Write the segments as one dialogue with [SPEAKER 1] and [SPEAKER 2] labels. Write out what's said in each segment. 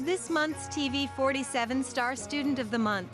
[SPEAKER 1] This month's TV 47 Star Student of the Month.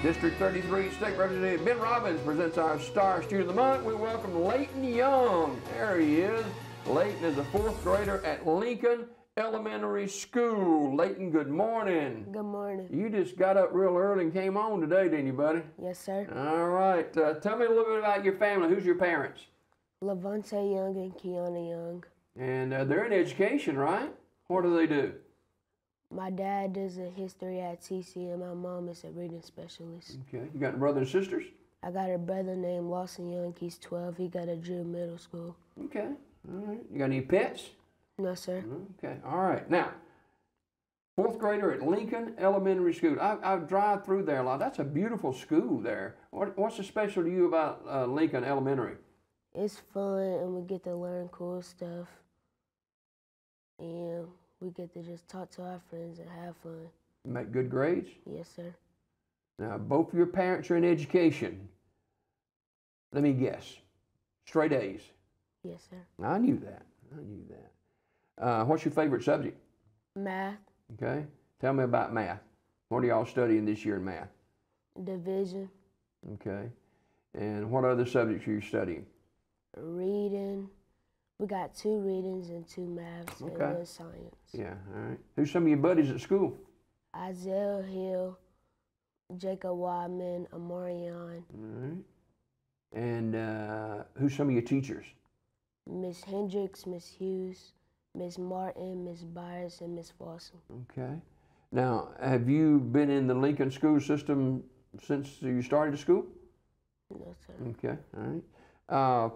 [SPEAKER 2] District 33 State Representative Ben Robbins presents our Star Student of the Month. We welcome Layton Young. There he is. Layton is a fourth grader at Lincoln Elementary School. Layton, good morning.
[SPEAKER 3] Good morning.
[SPEAKER 2] You just got up real early and came on today, didn't you, buddy?
[SPEAKER 3] Yes, sir.
[SPEAKER 2] All right. Uh, tell me a little bit about your family. Who's your parents?
[SPEAKER 3] Levante Young and Kiana Young.
[SPEAKER 2] And uh, they're in education, right? What do they do?
[SPEAKER 3] My dad does a history at TC, and my mom is a reading specialist.
[SPEAKER 2] Okay. You got brothers and sisters?
[SPEAKER 3] I got a brother named Lawson Young. He's 12. He got a Drew Middle School.
[SPEAKER 2] Okay. All right. You got any pets?
[SPEAKER 3] No, sir.
[SPEAKER 2] Okay, all right. Now, fourth grader at Lincoln Elementary School. I, I drive through there a lot. That's a beautiful school there. What, what's so special to you about uh, Lincoln Elementary?
[SPEAKER 3] It's fun, and we get to learn cool stuff. And we get to just talk to our friends and have fun.
[SPEAKER 2] Make good grades?
[SPEAKER 3] Yes, sir.
[SPEAKER 2] Now, both of your parents are in education. Let me guess. Straight A's.
[SPEAKER 3] Yes, sir.
[SPEAKER 2] I knew that. I knew that. Uh, what's your favorite subject?
[SPEAKER 3] Math,
[SPEAKER 2] Okay. Tell me about math. What are y'all studying this year in math?
[SPEAKER 3] division,
[SPEAKER 2] Okay. And what other subjects are you studying?
[SPEAKER 3] reading. We got two readings and two maths
[SPEAKER 2] Okay.
[SPEAKER 3] and one science.
[SPEAKER 2] Yeah, all right. Who's some of your buddies at school?
[SPEAKER 3] Isaiah Hill, Jacob Wadman, Amarion,
[SPEAKER 2] All right. And uh, who's some of your teachers?
[SPEAKER 3] Miss Hendricks, Miss Hughes, Miss Martin, Miss Byers, and Miss Fossum.
[SPEAKER 2] Okay. Now, have you been in the Lincoln school system since you started school?
[SPEAKER 3] No, sir.
[SPEAKER 2] Okay, all right. Uh,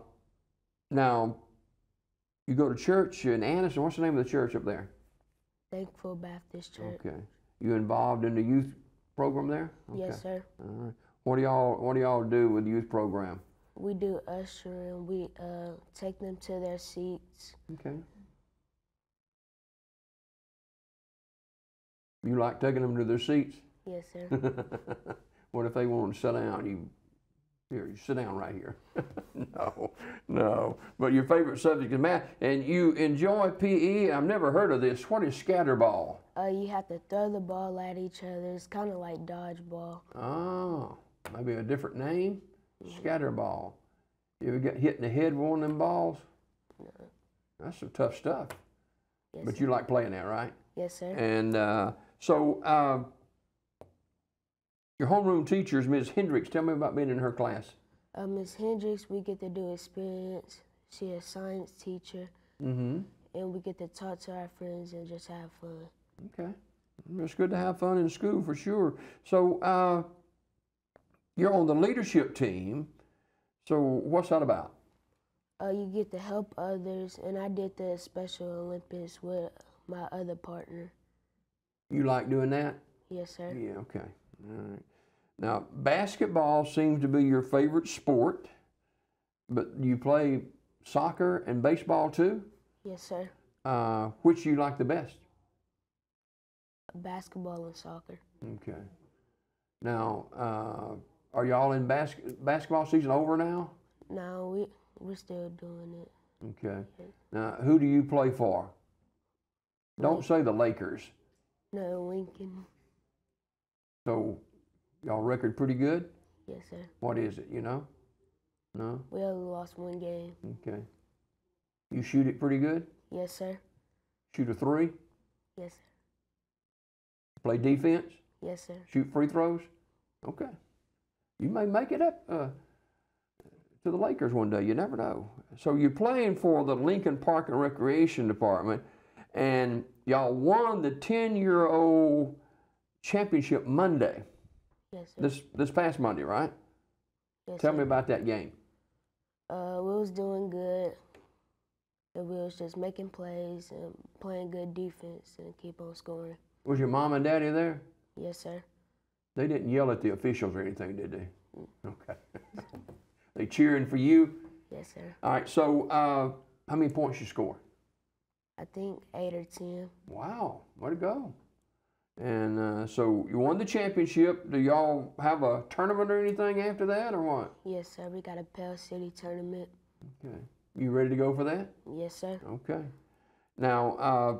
[SPEAKER 2] now, you go to church in Anniston. What's the name of the church up there?
[SPEAKER 3] Thankful Baptist Church.
[SPEAKER 2] Okay. You involved in the youth program there?
[SPEAKER 3] Yes, sir.
[SPEAKER 2] All right. What do y'all What do y'all do with the youth program?
[SPEAKER 3] We do ushering. We uh, take them to their seats.
[SPEAKER 2] Okay. You like taking them to their seats?
[SPEAKER 3] Yes, sir.
[SPEAKER 2] what if they want to sit down? You here, you sit down right here. no, no. But your favorite subject is math, and you enjoy PE. I've never heard of this. What is scatterball?
[SPEAKER 3] uh, you have to throw the ball at each other. It's kind of like dodgeball.
[SPEAKER 2] Oh, maybe a different name. Scatterball. You ever get hit in the head with one of them balls? No. That's some tough stuff.
[SPEAKER 3] Yes,
[SPEAKER 2] But
[SPEAKER 3] sir.
[SPEAKER 2] you like playing that, right?
[SPEAKER 3] Yes, sir.
[SPEAKER 2] And uh, so, uh, your homeroom teacher is Ms. Hendricks. Tell me about being in her class.
[SPEAKER 3] Uh, Miss Hendricks, we get to do experience. She's a science teacher,
[SPEAKER 2] Mm-hmm.
[SPEAKER 3] and we get to talk to our friends and just have fun.
[SPEAKER 2] Okay. It's good to have fun in school for sure. So, uh, you're on the leadership team. So, what's that about?
[SPEAKER 3] Uh, you get to help others, and I did the Special Olympics with my other partner.
[SPEAKER 2] You like doing that?
[SPEAKER 3] Yes, sir.
[SPEAKER 2] Yeah, okay. All right. Now, basketball seems to be your favorite sport, but you play soccer and baseball too?
[SPEAKER 3] Yes, sir.
[SPEAKER 2] Uh, which you like the best?
[SPEAKER 3] Basketball and soccer.
[SPEAKER 2] Okay. Now, uh, are y'all in bas- basketball season over now?
[SPEAKER 3] No, we we're still doing it.
[SPEAKER 2] Okay. Now, who do you play for? Don't say the Lakers.
[SPEAKER 3] No, Lincoln.
[SPEAKER 2] So, y'all record pretty good?
[SPEAKER 3] Yes, sir.
[SPEAKER 2] What is it, you know? No?
[SPEAKER 3] We only lost one game.
[SPEAKER 2] Okay. You shoot it pretty good?
[SPEAKER 3] Yes, sir.
[SPEAKER 2] Shoot a three?
[SPEAKER 3] Yes, sir.
[SPEAKER 2] Play defense?
[SPEAKER 3] Yes, sir.
[SPEAKER 2] Shoot free throws? Okay. You may make it up uh, to the Lakers one day. You never know. So you're playing for the Lincoln Park and Recreation Department, and y'all won the 10-year-old championship Monday.
[SPEAKER 3] Yes, sir.
[SPEAKER 2] This this past Monday, right?
[SPEAKER 3] yes,
[SPEAKER 2] Tell
[SPEAKER 3] sir.
[SPEAKER 2] me about that game.
[SPEAKER 3] Uh, we was doing good. And we was just making plays and playing good defense and keep on scoring.
[SPEAKER 2] Was your mom and daddy there?
[SPEAKER 3] Yes, sir.
[SPEAKER 2] They didn't yell at the officials or anything, did they? Okay. they cheering for you.
[SPEAKER 3] Yes, sir.
[SPEAKER 2] All right. So, uh, how many points you score?
[SPEAKER 3] I think eight or ten.
[SPEAKER 2] Wow, way to go. And uh, so you won the championship. Do y'all have a tournament or anything after that or what?
[SPEAKER 3] Yes, sir. We got a Pell City tournament.
[SPEAKER 2] Okay. You ready to go for that?
[SPEAKER 3] Yes, sir.
[SPEAKER 2] Okay. Now, uh,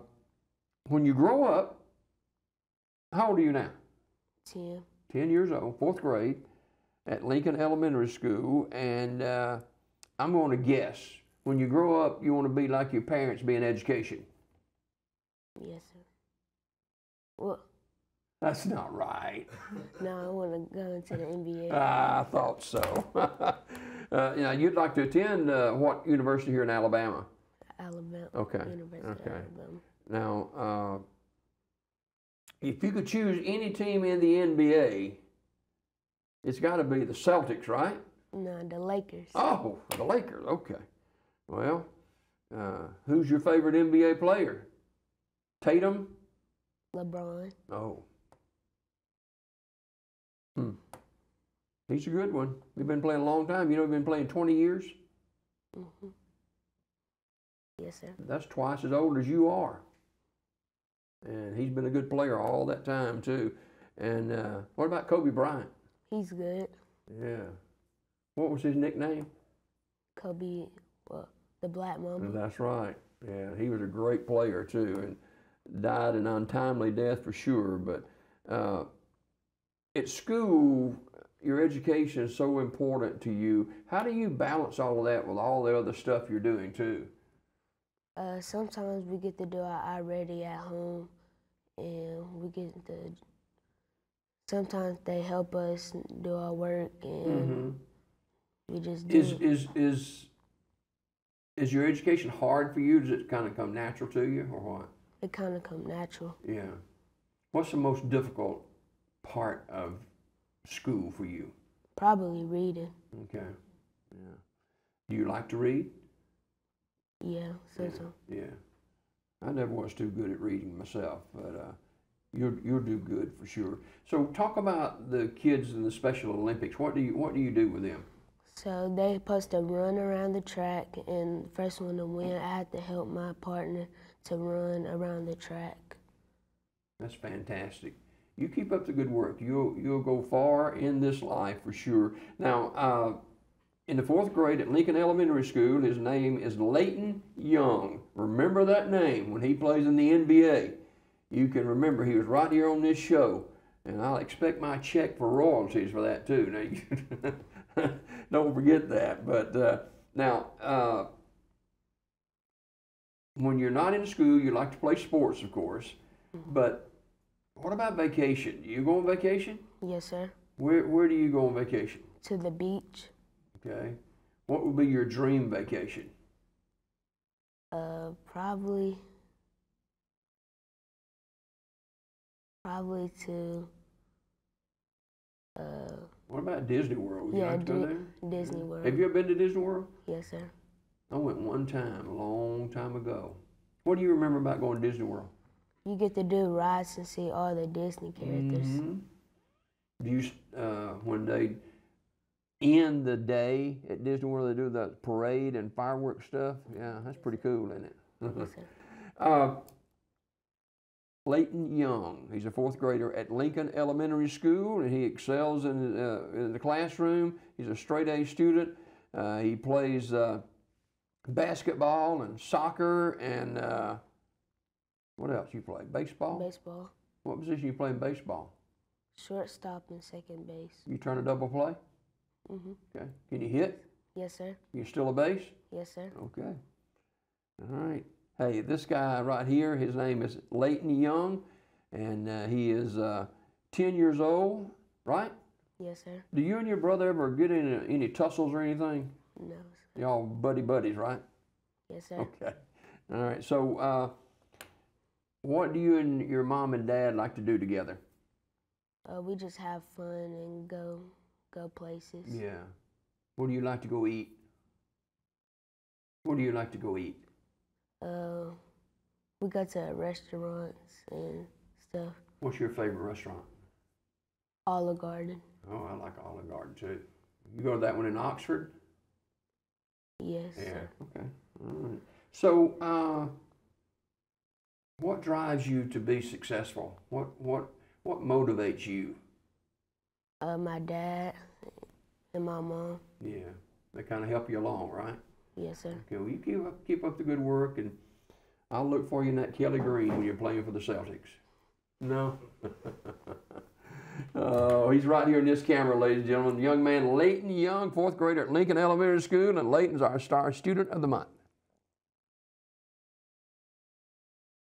[SPEAKER 2] when you grow up, how old are you now?
[SPEAKER 3] 10.
[SPEAKER 2] 10 years old, fourth grade, at Lincoln Elementary School. And uh, I'm going to guess when you grow up, you want to be like your parents, be in education.
[SPEAKER 3] Yes, sir. Well,
[SPEAKER 2] That's not right.
[SPEAKER 3] no, I want to go into the NBA.
[SPEAKER 2] I thought so. uh, you know, you'd like to attend uh, what university here in Alabama?
[SPEAKER 3] Alabama.
[SPEAKER 2] Okay,
[SPEAKER 3] University
[SPEAKER 2] okay.
[SPEAKER 3] Alabama.
[SPEAKER 2] Now, uh, if you could choose any team in the NBA, it's got to be the Celtics, right?
[SPEAKER 3] No, the Lakers.
[SPEAKER 2] Oh, the Lakers. Okay. Well, uh, who's your favorite NBA player? Tatum?
[SPEAKER 3] LeBron.
[SPEAKER 2] Oh. Hmm. He's a good one. We've been playing a long time. You know, we've been playing 20 years.
[SPEAKER 3] Mm-hmm. Yes, sir.
[SPEAKER 2] That's twice as old as you are. And he's been a good player all that time, too. And uh, what about Kobe Bryant?
[SPEAKER 3] He's good.
[SPEAKER 2] Yeah. What was his nickname?
[SPEAKER 3] Kobe, well, the Black Mamba.
[SPEAKER 2] That's right. Yeah, he was a great player too, and died an untimely death for sure. But uh, at school, your education is so important to you. How do you balance all of that with all the other stuff you're doing too?
[SPEAKER 3] Uh, sometimes we get to do our i-Ready at home, and we get to. Sometimes they help us do our work, and we just do.
[SPEAKER 2] Is is is is your education hard for you? Does it kind of come natural to you, or what?
[SPEAKER 3] It kind of come natural.
[SPEAKER 2] Yeah. What's the most difficult part of school for you?
[SPEAKER 3] Probably reading.
[SPEAKER 2] Okay. Yeah. Do you like to read?
[SPEAKER 3] Yeah, so
[SPEAKER 2] Yeah,
[SPEAKER 3] so.
[SPEAKER 2] yeah. I never was too good at reading myself, but uh, you'll you'll do good for sure. So talk about the kids in the Special Olympics. What do you what do you do with them?
[SPEAKER 3] So they supposed to run around the track, and the first one to win, I had to help my partner to run around the track.
[SPEAKER 2] That's fantastic. You keep up the good work. You'll you'll go far in this life for sure. Now, uh, in the fourth grade at Lincoln Elementary School, his name is Layton Young. Remember that name when he plays in the NBA. You can remember he was right here on this show, and I'll expect my check for royalties for that too. Now, you don't forget that. But uh, now, uh, when you're not in school, you like to play sports, of course. But what about vacation? Do you go on vacation?
[SPEAKER 3] Yes, sir.
[SPEAKER 2] Where Where do you go on vacation?
[SPEAKER 3] To the beach.
[SPEAKER 2] Okay. What would be your dream vacation?
[SPEAKER 3] Uh, probably. Probably to. Uh,
[SPEAKER 2] What about Disney World? Would
[SPEAKER 3] Yeah,
[SPEAKER 2] like to go there?
[SPEAKER 3] Disney World.
[SPEAKER 2] Have you ever been to Disney World?
[SPEAKER 3] yes, sir.
[SPEAKER 2] I went one time, a long time ago. What do you remember about going to Disney World?
[SPEAKER 3] You get to do rides and see all the Disney characters.
[SPEAKER 2] Mhm. Do you, uh, when they end the day at Disney World, they do the parade and fireworks stuff? Yeah, that's pretty cool, isn't it? Uh, Layton Young, he's a fourth grader at Lincoln Elementary School, and he excels in, uh, in the classroom. He's a straight A student. Uh, he plays uh, basketball and soccer and uh, what else you play? Baseball?
[SPEAKER 3] Baseball.
[SPEAKER 2] What position you play in baseball?
[SPEAKER 3] Shortstop and second base.
[SPEAKER 2] You turn a double play?
[SPEAKER 3] Mm-hmm.
[SPEAKER 2] Okay. Can you hit?
[SPEAKER 3] Yes, sir.
[SPEAKER 2] You still a base?
[SPEAKER 3] Yes, sir.
[SPEAKER 2] Okay. All right. Hey, this guy right here, his name is Layton Young, and uh, he is uh, 10 years old, right?
[SPEAKER 3] Yes, sir.
[SPEAKER 2] Do you and your brother ever get in any tussles or anything?
[SPEAKER 3] No. sir.
[SPEAKER 2] Y'all buddy buddies, right?
[SPEAKER 3] Yes, sir.
[SPEAKER 2] Okay. All right. So, uh, what do you and your mom and dad like to do together?
[SPEAKER 3] Uh, we just have fun and go go places.
[SPEAKER 2] Yeah. What do you like to go eat? What do you like to go eat?
[SPEAKER 3] Uh, we go to restaurants and stuff.
[SPEAKER 2] What's your favorite restaurant?
[SPEAKER 3] Olive Garden.
[SPEAKER 2] Oh, I like Olive Garden too. You go to that one in Oxford?
[SPEAKER 3] Yes,
[SPEAKER 2] Yeah.
[SPEAKER 3] sir.
[SPEAKER 2] Okay. All right. So, uh, what drives you to be successful? What what what motivates you?
[SPEAKER 3] Uh, my dad and my mom.
[SPEAKER 2] Yeah, they kind of help you along, right?
[SPEAKER 3] Yes, sir.
[SPEAKER 2] Okay. Well, you keep up keep up the good work, and I'll look for you in that Kelly Green when you're playing for the Celtics. No. Oh, he's right here in this camera, ladies and gentlemen. Young man Layton Young, fourth grader at Lincoln Elementary School, and Layton's our star student of the month.